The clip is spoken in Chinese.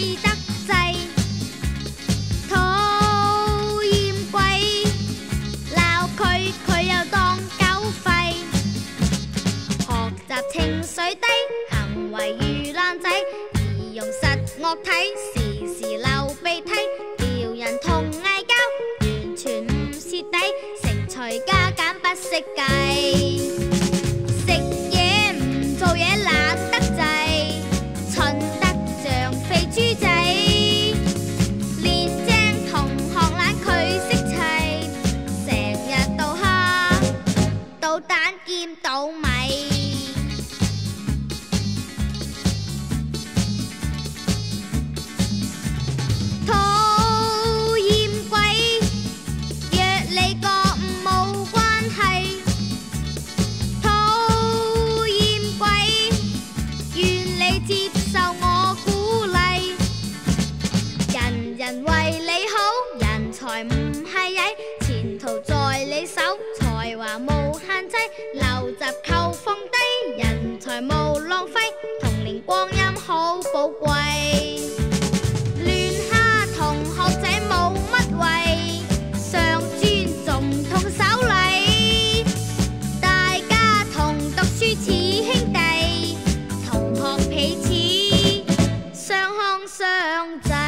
得济，讨厌鬼，闹佢佢又当狗吠，学习情绪低，行为如烂仔，易用失恶体，时时流鼻涕，撩人同嗌交，完全唔蚀底，成除加减不识计。讨厌鬼，若你觉悟冇关系。讨厌鬼，愿你接受我鼓励。人人为你好，人才唔系曳，前途在你手，才华无。留习扣放低，人才无浪费，童年光阴好宝贵。乱虾同学仔冇乜谓，上尊重同手礼，大家同读书似兄弟，同学彼此相看相。